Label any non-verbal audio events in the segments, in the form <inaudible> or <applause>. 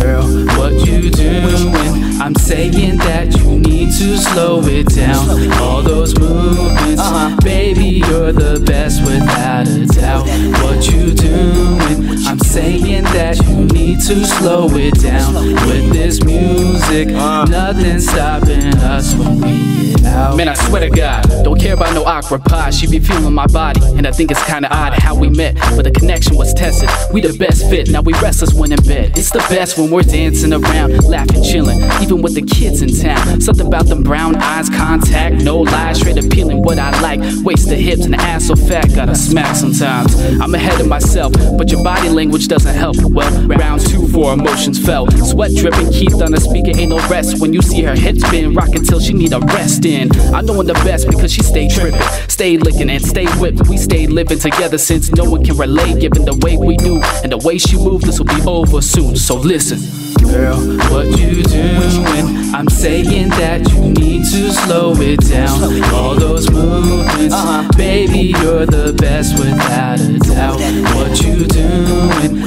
Girl, what you doing? I'm saying that you need to slow it down. All those movements, uh-huh. baby, you're the best without a doubt. What you doing? I'm saying that you need to slow it down. With this music, uh-huh. nothing's stopping us when we get out. Man, I swear to God, don't care about no pie. She be feeling my body, and I think it's kinda odd how we met, but the connection was tested. We the best fit, now we restless when in bed. It's the best when we're dancing around, laughing, chilling, even with the kids in town. Something about them brown eyes, contact, no lies, straight appealing. What I like, waist the hips and the ass so fat, gotta smack sometimes. I'm ahead of myself, but your body language doesn't help. Well, round two for emotions felt, sweat dripping, Keith on the speaker, ain't no rest. When you see her hips spin, rockin' till she need a rest in. I'm the best because she stay tripping, stay licking and stay whipped. We stay living together since no one can relate, given the way we do and the way she moves. This will be over soon, so listen. Girl, what you doing? I'm saying that you need to slow it down. All those movements, uh-huh. baby, you're the best without a doubt. What you doing?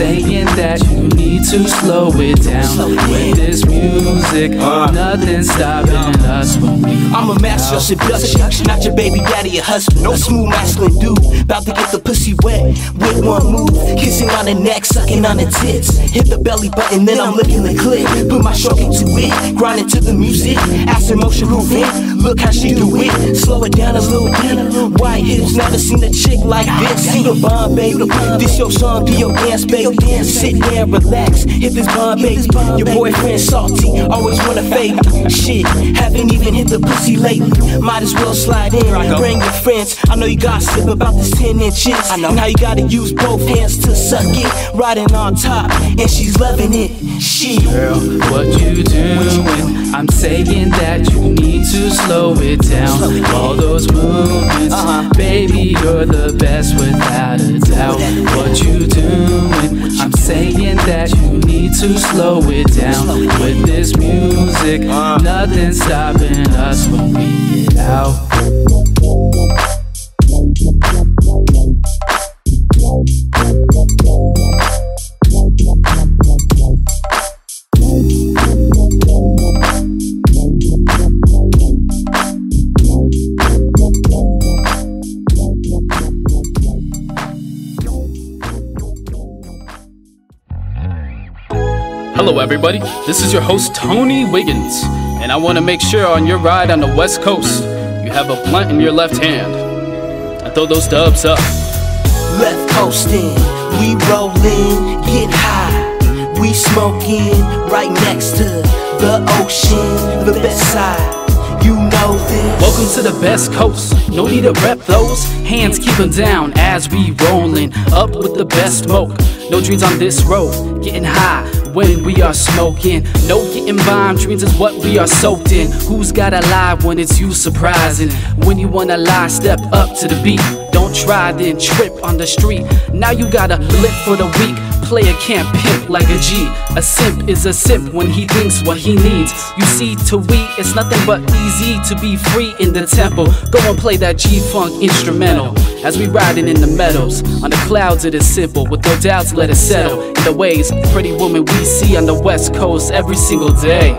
Saying that you need to slow it down. With this music, uh. nothing's stopping uh. us when we. I'm a master of seduction, not your baby daddy or husband. No smooth masculine dude, about to get the pussy wet with one move. Kissing on the neck, sucking on the tits. Hit the belly button, then I'm licking the clit. Put my stroke into it, grinding to the music. Ass in motion, groove in. Look how she do it. Slow it down a little bit. White hips, never seen a chick like this. You the bomb, baby. This your song, do your dance, baby. Sit there, relax. Hit this bomb, baby. Your boyfriend salty, always wanna fade. Shit, haven't even hit the pussy lately. Might as well slide in. Bring your friends. I know you gossip about this 10 inches. I know. Now you gotta use both hands to suck it. Riding on top, and she's loving it. Shit. Girl, what you doing? I'm saying that you need to slow it down. All those movements, uh-huh. baby, you're the best without a doubt. What you doing? I'm saying that you need to slow it down. With this music, uh. nothing's stopping us when we get out. Hello, everybody. This is your host, Tony Wiggins, and I want to make sure on your ride on the West Coast, you have a blunt in your left hand. And throw those dubs up. Left coasting, we rollin', get high. We smoking right next to the ocean, the best side. You know this. Welcome to the best coast. No need to rep those. Hands keep 'em down as we rollin' up with the best smoke. No dreams on this road. Getting high when we are smoking. No getting by. Dreams is what we are soaked in. Who's got a lie when it's you surprising? When you wanna lie, step up to the beat. Try, then trip on the street. Now you gotta live for the week. Player can't pimp like a G. A simp is a simp when he thinks what he needs. You see, to we, it's nothing but easy to be free in the temple. Go and play that G Funk instrumental. As we riding in the meadows, on the clouds it is simple. With no doubts, let it settle. In the ways, pretty woman we see on the west coast every single day.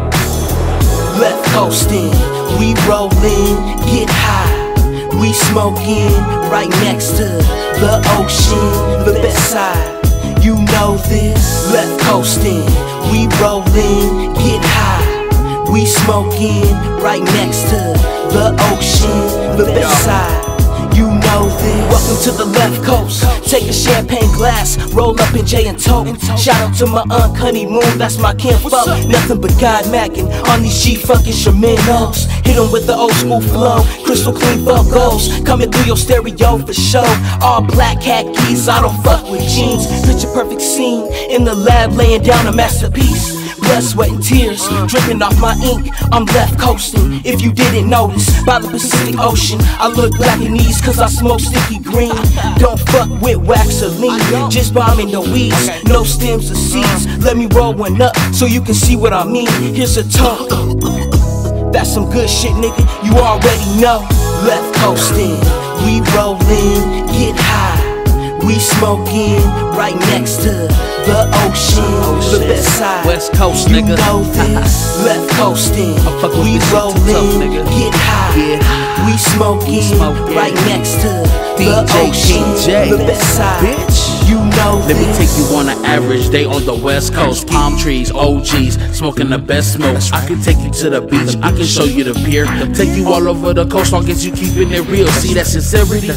Left coasting, we rollin', get high. We smoking right next to the ocean, the best side. You know this. Left coasting, we rollin', get high. We smoking right next to the ocean, the best side. You know this. Welcome to the left coast. Take a champagne glass, roll up in J and Tote. Shout out to my Aunt Honeymoon, that's my kinfolk. Nothing but God macking on these G fucking instrumentals. Hit 'em with the old school flow, crystal clean vocals. Coming through your stereo for show. All black khakis, I don't fuck with jeans. Picture perfect scene in the lab, laying down a masterpiece. Blood, sweat, and tears dripping off my ink. I'm left coasting. If you didn't notice, by the Pacific Ocean, I look black in these cause I smoke sticky green. Don't fuck with wax or lean, just bombing the weeds. No stems or seeds. Let me roll one up so you can see what I mean. Here's a toke. That's some good shit, nigga. You already know. Left coasting, we rollin', get high. We smoking right next to the ocean, the best side. West Coast, you nigga. know <laughs> this. Left coasting, I fuck with we this shit tough, nigga. get high. Yeah. We smoking, Smoking. right next to the DJ ocean, KJ. the best side. Bitch. You know Let me take you on an average day on the west coast. Palm trees, OGs, smoking the best smoke. I can take you to the beach, I can show you the pier. Take you all over the coast, long as you keeping it real. See that sincerity?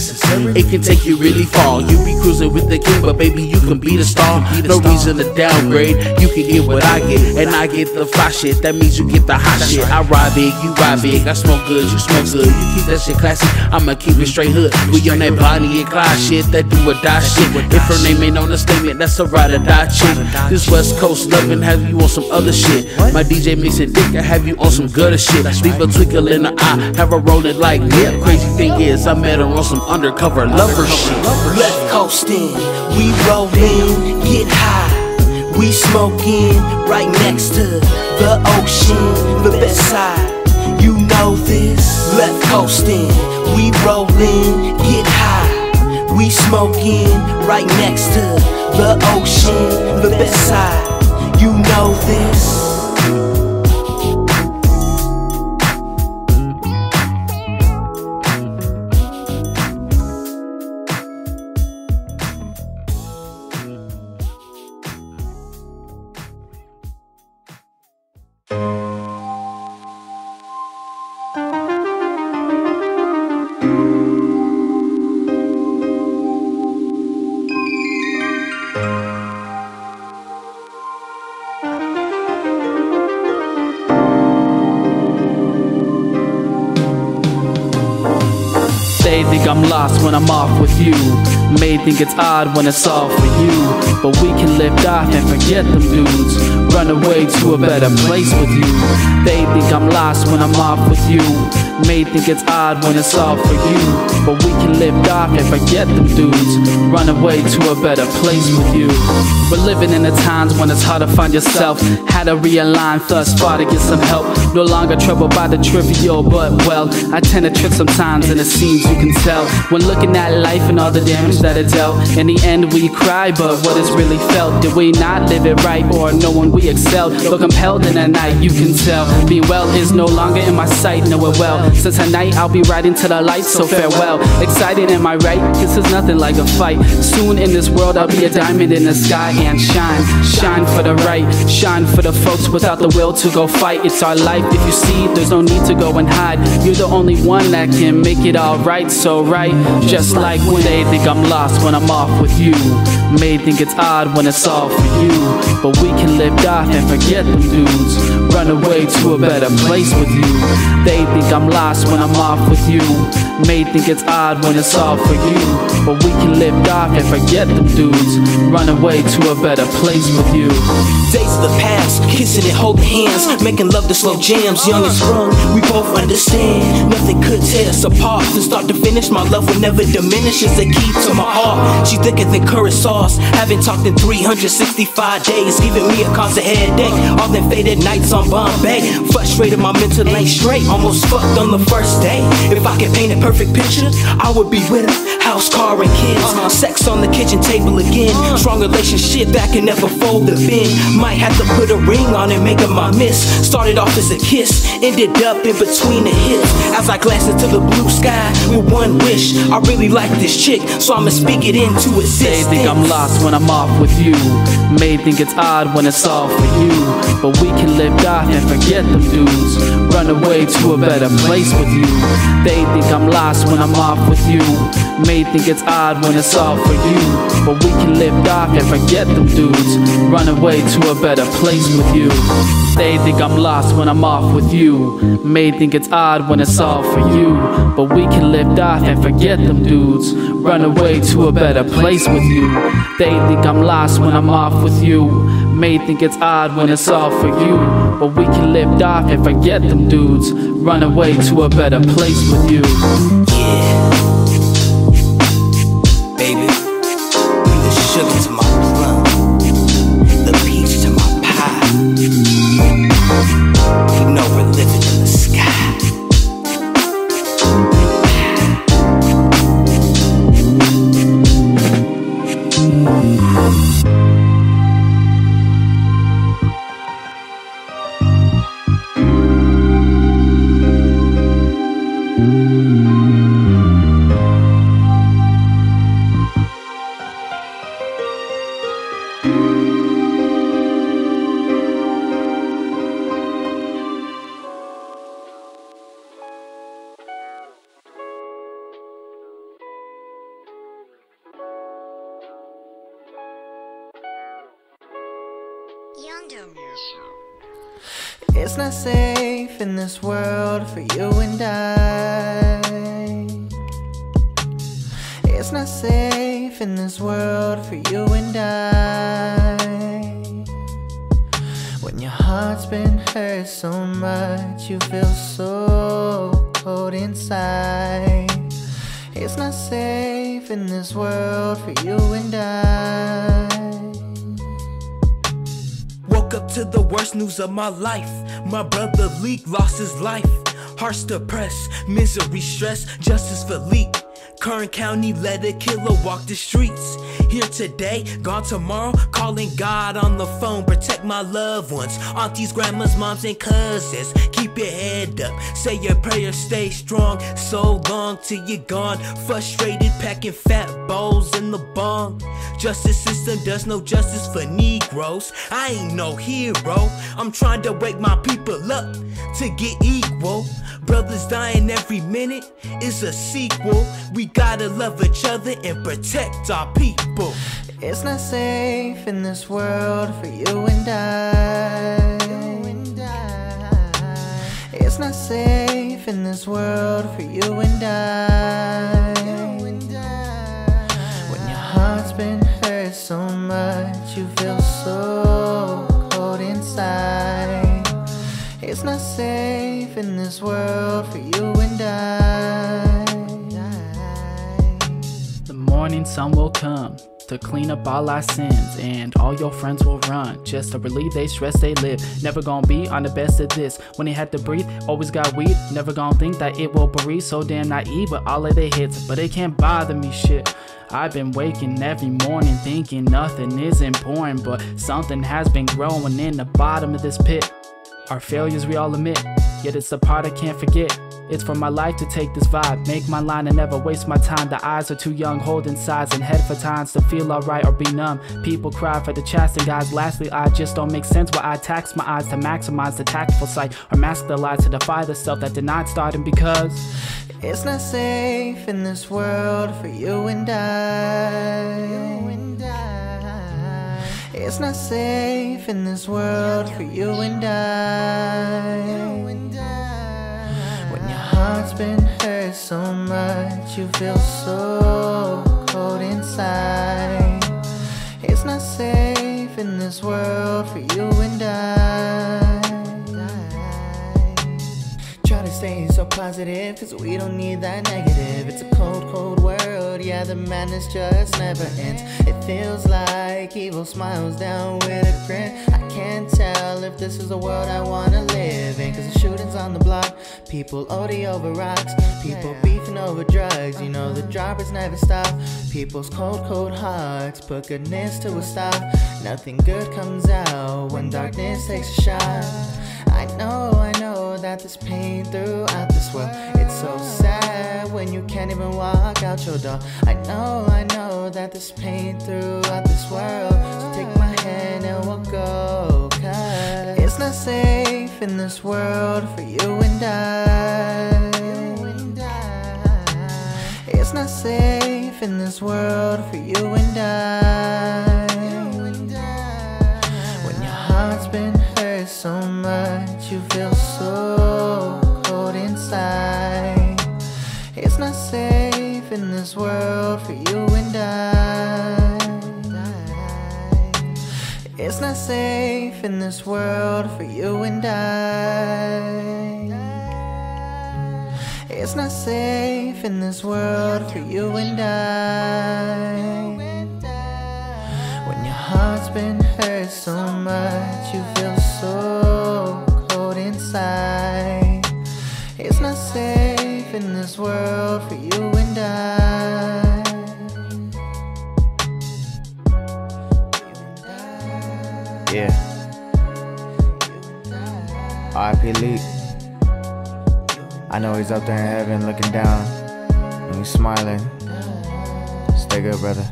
It can take you really far. You be cruising with the king, but baby, you can be the star. No reason to downgrade. You can get what I get, and I get the fly shit. That means you get the hot shit. I ride big, you ride big. I smoke good, you smoke good. You keep that shit classy, I'ma keep it straight hood. We on that Bonnie and Clyde shit, that do or die shit. If her name ain't on the statement, that's a ride or die chick. This West Coast loving have you on some other shit. My DJ mixing dick, I have you on some gutter shit. Leave a twinkle in the eye, have her rolling like yeah. Crazy thing is, I met her on some undercover lover shit. Left coasting, we rollin', get high. We smoking right next to the ocean, the best side. You know this. Left coasting, we rollin', get high. We smoking right next to the ocean, the best side. Lost when I'm off with you. May think it's odd when it's all for you. But we can lift off and forget them dudes. Run away to a better place with you. They think I'm lost when I'm off with you. May think it's odd when it's all for you. But we can live off and forget them dudes. Run away to a better place with you. We're living in the times when it's hard to find yourself. Had to realign thus far to get some help. No longer troubled by the trivial, but well, I tend to trip sometimes, and it seems you can tell when looking at life and all the damage that it dealt. In the end, we cry, but what is really felt? Did we not live it right, or knowing we excelled? Though compelled in the night, you can tell. Being well is no longer in my sight, know it well. So tonight, I'll be riding to the light, so farewell. Excited, am I right? This is nothing like a fight. Soon in this world, I'll be a diamond in the sky and shine. Shine for the right, shine for the folks without the will to go fight. It's our life. If you see, there's no need to go and hide. You're the only one that can make it alright, so right. Just like when they think I'm lost when I'm off with you. May think it's odd when it's all for you. But we can lift off and forget them dudes. Run away to a better place with you. They think I'm lost when I'm off with you. May think it's odd when it's all for you. But we can live off and forget them dudes. Run away to a better place with you. Days of the past, kissing and holding hands, making love to slow jams. Young and strong, we both understand. Nothing could tear us apart. From start to finish, my love will never diminish. It's a key to my heart. She thicker than curry sauce. Haven't talked in 365 days, giving me a cause constant headache. All them faded nights on Bombay. Frustrated, my mental ain't straight. Almost fucked on the first day. If I could paint a perfect picture, I would be with her. House, car, and kids. Sex on the kitchen table again. Strong relationship that can never fold the bin. Might have to put a ring on it, make my miss. Started off as a kiss, ended up in between the hips. As I glance into the blue sky with one wish, I really like this chick, so I'ma speak it into They existence. think I'm lost when I'm off with you. May think it's odd when it's all for you. But we can live, off and forget them dudes. Run away to a better place with you. They think I'm lost when I'm off with you. May think it's odd when it's all for you. But we can lift off and forget them dudes. Run away to a better place with you. They think I'm lost when I'm off with you. May think it's odd when it's all for you. But we can lift off and forget them dudes. Run away to a better place with you. They think I'm lost when I'm off with you. May think it's odd when it's all for you. But we can lift off and forget them dudes. Run away to a better place with you. Yeah. This world for you and I. It's not safe in this world for you and I. When your heart's been hurt so much, you feel so cold inside. It's not safe in this world for you and I. Up to the worst news of my life. My brother Leak lost his life. Hearts depressed, misery, stress, justice for Leak. Kern County let a killer walk the streets. Here today, gone tomorrow, calling God on the phone. Protect my loved ones, aunties, grandmas, moms, and cousins. Keep your head up, say your prayers, stay strong. So long till you're gone. Frustrated, packing fat bowls in the bong. Justice system does no justice for Negroes. I ain't no hero. I'm trying to wake my people up to get equal. Brothers dying every minute is a sequel. We gotta love each other and protect our people. It's not safe in this world for you and I. It's not safe in this world for you and I. When your heart's been hurt so much, you feel so cold inside. It's not safe in this world for you sun will come to clean up all our sins, and all your friends will run just to relieve they stress they live. Never gonna be on the best of this. When they had to breathe, always got weed. Never gonna think that it will breathe. So damn naive with all of their hits, but it can't bother me shit. I've been waking every morning thinking nothing is important, but something has been growing in the bottom of this pit. Our failures we all admit, yet it's the part I can't forget. It's for my life to take this vibe, make my line and never waste my time. The eyes are too young, holding sides and head for times to feel alright or be numb. People cry for the chastising guys. Lastly, I just don't make sense why I tax my eyes to maximize the tactful sight or mask the lies to defy the self that denied starting because It's not safe in this world for you and I. It's not safe in this world for you and I. Heart's been hurt so much, you feel so cold inside. It's not safe in this world for you and I. Try to stay so positive, cause we don't need that negative. It's a cold, cold world, yeah, the madness just never ends. It feels like evil smiles down with a grin. I can't tell if this is the world I wanna live in, cause the shootings on the block, people OD over rocks, people beefing over drugs. You know, the drivers never stop. People's cold, cold hearts put goodness to a stop. Nothing good comes out when darkness takes a shot. I know, I know that there's pain throughout this world. It's so sad when you can't even walk out your door. I know, I know that there's pain throughout this world. So take my hand and we'll go. Safe in this world for you and I. It's not safe in this world for you and I. When your heart's been hurt so much, you feel so cold inside. It's not safe in this world for you and I. It's not safe in this world for you and I. It's not safe in this world for you and I. When your heart's been hurt so much, you feel so cold inside. It's not safe in this world for you RIP Leak. I know he's up there in heaven looking down and he's smiling. Stay good, brother.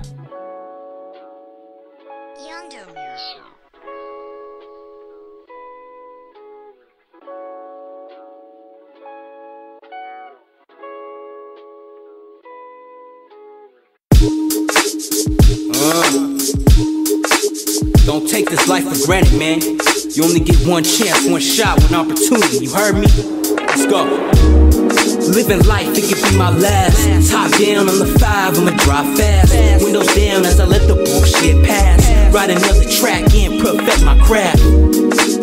Don't take this life for granted, man. You only get one chance, one shot, one opportunity. You heard me? Let's go. Living life, it could be my last. Top down on the five, I'ma drive fast. Windows down as I let the bullshit pass. Write another track and perfect my craft.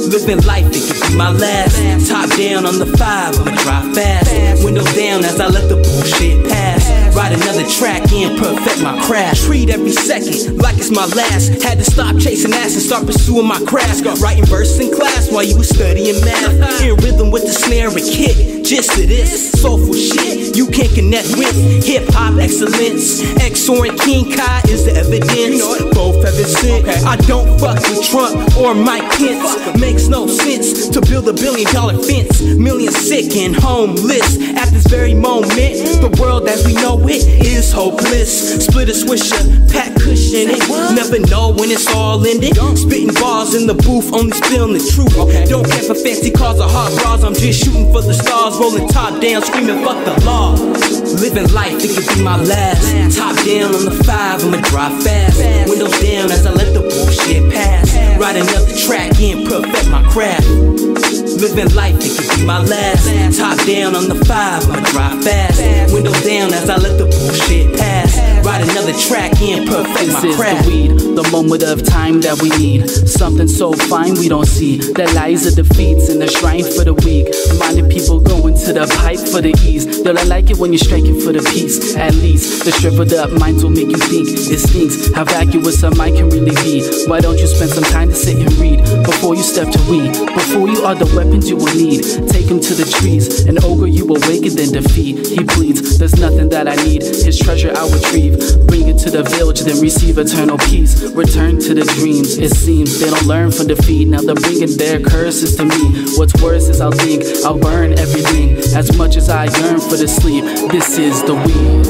Living life, it could be my last. Top down on the five, I'ma drive fast. Windows down as I let the bullshit pass. Write another track and perfect my craft. Treat every second like it's my last. Had to stop chasing ass and start pursuing my craft. Got writing verses in class while you was studying math. In rhythm with the snare and kick. Just to this soulful shit you can't connect with. Hip hop excellence. Xicor and King Kai is the evidence. Both have been sent. I don't fuck with Trump or Mike Pence. Makes no sense to build a billion dollar fence. Millions sick and homeless at this very moment. The world as we know it is hopeless. Split a swisher, pack cushion it. Never know when it's all ended. Spitting bars in the booth, only spilling the truth. Don't care for fancy cars or hot bras. I'm just shooting for the stars, rolling top down, screaming fuck the law. Living life, it could be my last. Top down on the five, I'ma drive fast. Windows down as I let the bullshit pass. Write another track and perfect my craft. Living life, it could my last. Top down on the five, I'ma drive fast. Windows down as I let the bullshit pass. Write another track in perfect my craft. the weed, the moment of time that we need. Something so fine we don't see. That lies are defeats in the shrine for the weak. Minded people going to the pipe for the ease. They'll like it when you're striking for the peace. At least the shriveled up minds will make you think. It stinks how vacuous a mind can really be. Why don't you spend some time to sit and read before you step to weed? Before you are the weapons you will need. Take him to the trees. An ogre you awaken then defeat. He pleads, there's nothing that I need. His treasure I'll retrieve. Bring it to the village, then receive eternal peace. Return to the dreams. It seems they don't learn from defeat. Now they're bringing their curses to me. What's worse is I'll think I'll burn everything. As much as I yearn for the sleep, this is the weed.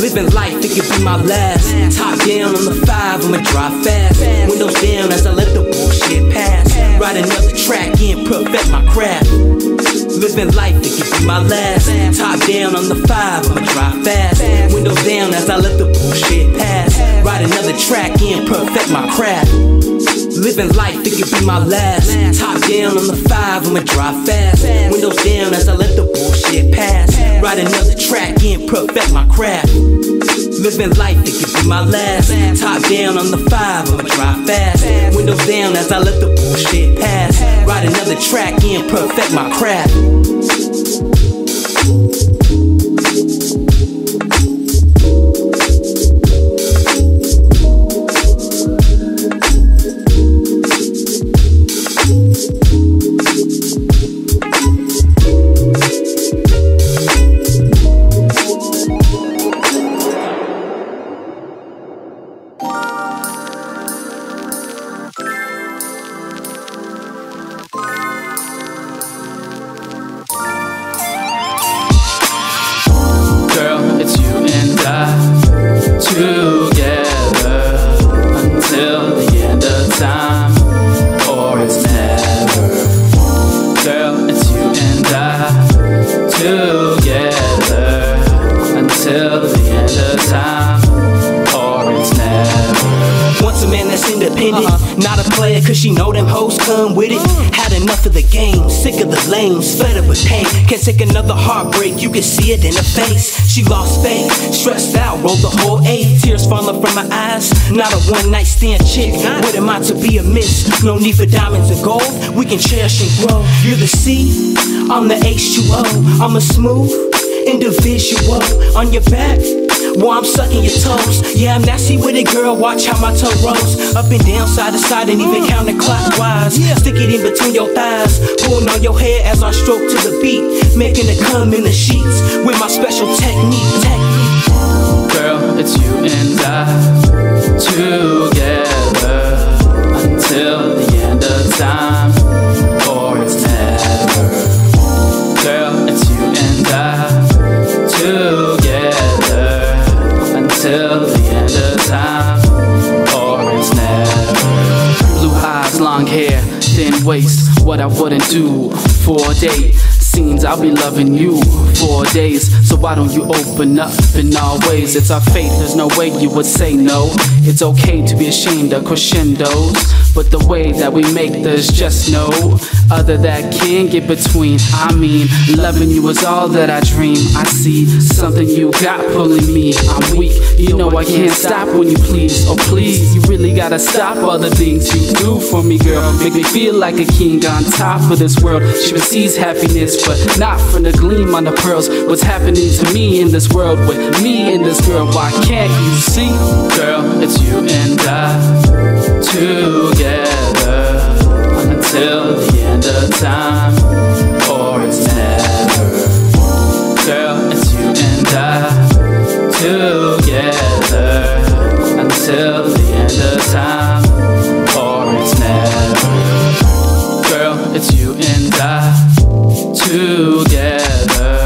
Living life, it could be my last. Top down on the five, I'ma drive fast. Windows down as I let the bullshit pass. Write another track and perfect my craft. Living life, it could be my last. Top down on the five, I'ma drive fast. Windows down as I let the bullshit pass. Write another track and perfect my craft. Living life, it could be my last. Top down on the five, I'ma drive fast. Windows down as I let the bullshit pass. Write another track and perfect my craft. Living life, it could be my last. Top down on the five, I'ma drive fast. Windows down as I let the bullshit pass. Write another track and perfect my craft. Come with it. Had enough of the game, sick of the lames, fed up with pain. Can't take another heartbreak, you can see it in her face. She lost faith, stressed out, rolled the whole eight. Tears falling from her eyes, not a one night stand chick. What am I to be amiss? No need for diamonds and gold, we can cherish and grow. You're the C, I'm the H2O. I'm a smooth individual on your back. While I'm sucking your toes, yeah, I'm nasty with it, girl. Watch how my toe rolls up and down, side to side, and even counterclockwise. Yeah. Stick it in between your thighs, pulling on your hair as I stroke to the beat, making it come in the sheets with my special technique. technique. Girl, it's you and I together waist. What I wouldn't do for a date. Scenes, I'll be loving you for days. So So why don't you open up in all ways? It's our fate, there's no way you would say no. It's okay to be ashamed of crescendos, but the way that we make there's just no other that can get between. I mean, loving you is all that I dream. I see something you got pulling me. I'm weak, you know I can't stop when you please. Oh please, you really gotta stop all the things you do for me, girl. Make me feel like a king on top of this world. She receives happiness, but not from the gleam on the pearls. What's happening to me in this world with me and this girl? Why can't you see, girl? It's you and I together until the end of time, or it's never. Girl, it's you and I together until the end of time, or it's never. Girl, it's you and I together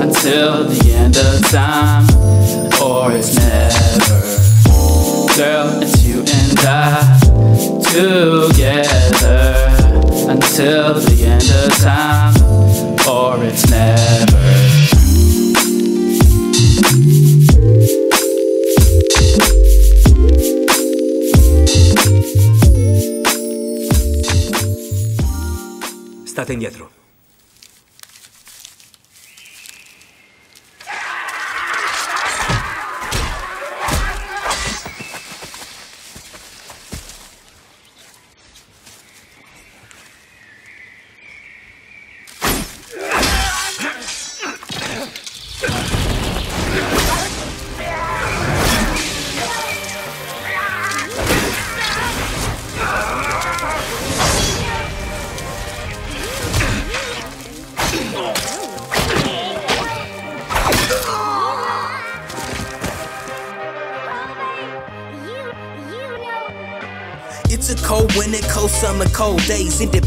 until the end of time, or it's never. Girl, it's I together until the end of time, or it's never. State indietro. Summer, cold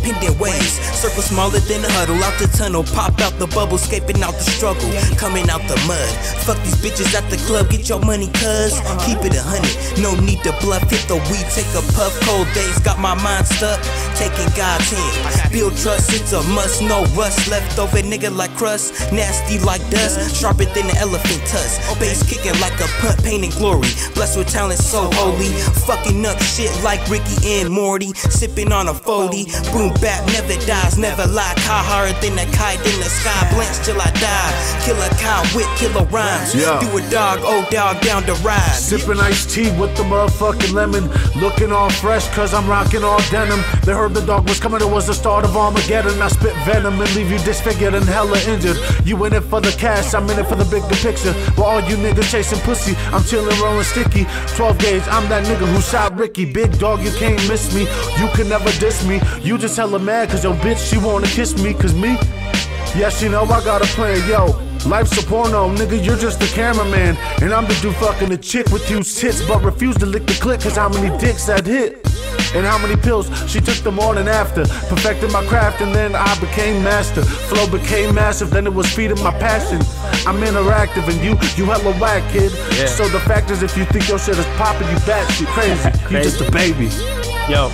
smaller than a huddle, out the tunnel, pop out the bubble, escaping out the struggle, coming out the mud. Fuck these bitches at the club, get your money, cuz. Keep it a hundred, no need to bluff, hit the weed, take a puff. Cold days, got my mind stuck, taking God's hand. Build trust, it's a must, no rust. Left over nigga like crust, nasty like dust, sharper than an elephant tusk. Bass kicking like a punt, painting glory. Blessed with talent so holy, fucking up shit like Ricky and Morty, sipping on a 40. Boom bap never dies, never lie. High harder than a kite in the sky, blanks till I die. Kill a cow with killer rhymes. Yeah. Do a dog, old dog down the ride. Sipping iced tea with the motherfucking lemon. Looking all fresh, cause I'm rocking all denim. They heard the dog was coming, it was the start of Armageddon. I spit venom and leave you disfigured and hella injured. You in it for the cash, I'm in it for the bigger picture. While all you niggas chasing pussy, I'm chillin', rolling sticky. 12 gauge, I'm that nigga who shot Ricky. Big dog, you can't miss me. You can never diss me. You just hella mad, cause your bitch, she wanna kiss me, cause me. Yes, you know I got a plan, yo. Life's a porno, nigga, you're just a cameraman. And I'm the dude fucking a chick with huge tits, but refuse to lick the click, cause how many dicks that hit? And how many pills she took the morning after. Perfected my craft, and then I became master. Flow became massive, then it was feeding my passion. I'm interactive, and you, you hella whack, kid. So the fact is, if you think your shit is popping, you batshit crazy. <laughs> You just a baby. Yo,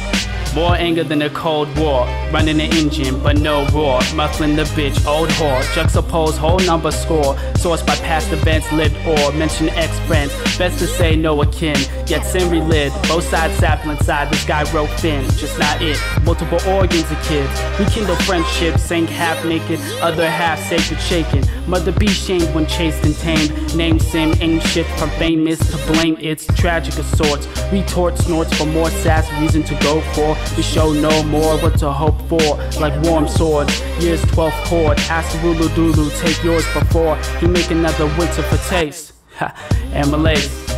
more anger than a cold war. Running the engine, but no roar. Muffling the bitch, old whore. Juxtapose whole number score. Sourced by past events, lived or mention ex friends. Best to say no akin, yet sin relived. Both sides sapling side. this guy wrote thin. Just not it. Multiple organs of kids. We kindle friendships, sank half naked, other half sacred shaken. Mother be shamed when chased and tamed. Name sim, ain't shit from famous to blame. It's tragic of sorts. Retort snorts for more sass, reason to go for. We show no more what to hope for. Like warm swords, year's 12th chord. Ask Rulu Dulu, take yours before you make another winter for taste. Ha, and.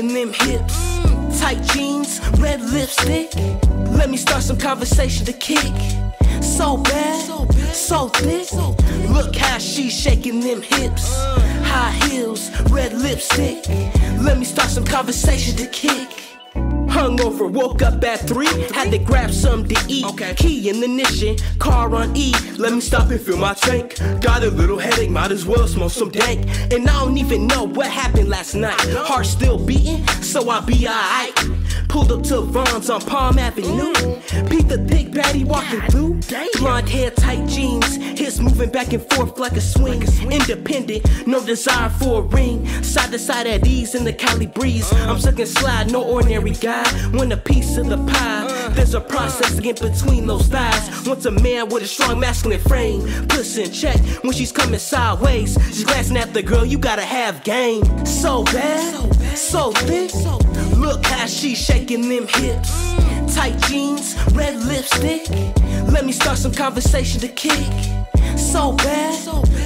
Shaking them hips. Tight jeans, red lipstick. Let me start some conversation to kick. So bad, so thick. Look how she shaking them hips. High heels, red lipstick. Let me start some conversation to kick. Hungover, woke up at three. Had to grab something to eat. Okay. Key in the ignition, car on E. Let me stop and fill my tank. Got a little headache, might as well smoke some dank. And I don't even know what happened last night. Heart still beating, so I be alright. Pulled up to Vaughn's on Palm Avenue. Beat the thick baddie walking through. Blonde hair, tight jeans. Hips moving back and forth like a swing. Independent, no desire for a ring. Side to side at ease in the Cali breeze. I'm sucking slide, no ordinary guy. Want a piece of the pie. There's a process in between those thighs. Once a man with a strong masculine frame puts in check when she's coming sideways. She's glancing at the girl, you gotta have game. So bad, so thick. Look how she shaking them hips. Tight jeans, red lipstick. Let me start some conversation to kick. So bad,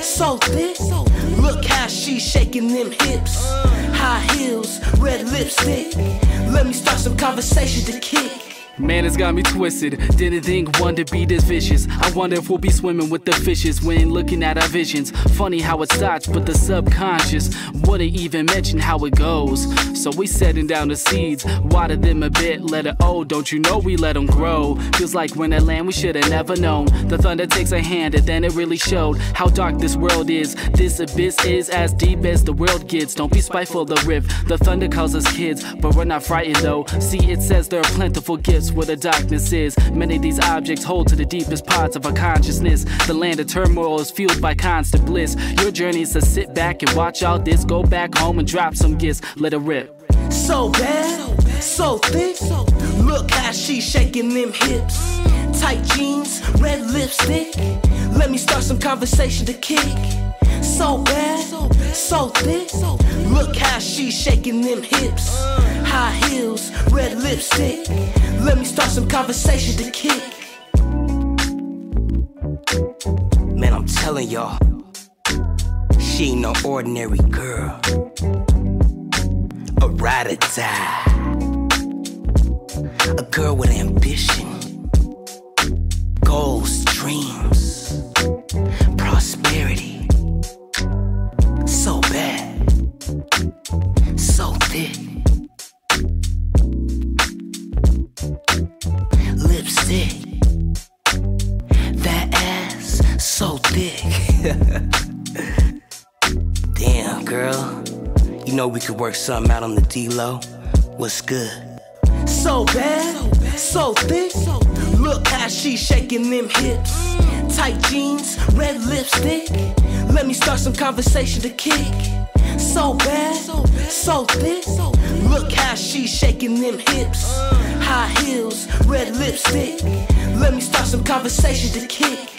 so thick. Look how she shaking them hips. High heels, red lipstick. Let me start some conversation to kick. Man, it's got me twisted. Didn't think one to be this vicious. I wonder if we'll be swimming with the fishes when looking at our visions. Funny how it starts, but the subconscious wouldn't even mention how it goes. So we setting down the seeds, water them a bit, let it oh, don't you know we let them grow? Feels like we're a land we should have never known. The thunder takes a hand, and then it really showed how dark this world is. This abyss is as deep as the world gets. Don't be spiteful, the rift. The thunder calls us kids, but we're not frightened though. See, it says there are plentiful gifts where the darkness is. Many of these objects hold to the deepest parts of our consciousness. The land of turmoil is fueled by constant bliss. Your journey is to sit back and watch all this. Go back home and drop some gifts. Let it rip. So bad, so thick. Look how she shaking them hips. Tight jeans, red lipstick. Let me start some conversation to kick. So bad, so thick. Look how she shaking them hips. High heels, red lipstick. Let me start some conversation to kick. Man, I'm telling y'all, she ain't no ordinary girl a ride or die. A girl with ambition, goals, dreams, Lipstick, that ass, so thick. <laughs> Damn, girl. You know we could work something out on the D-Lo. What's good? So bad, so thick. Look how she shaking them hips. Tight jeans, red lipstick. Let me start some conversation to kick. So bad, so thick. Look how she shaking them hips. High heels, red lipstick. Let me start some conversation to kick.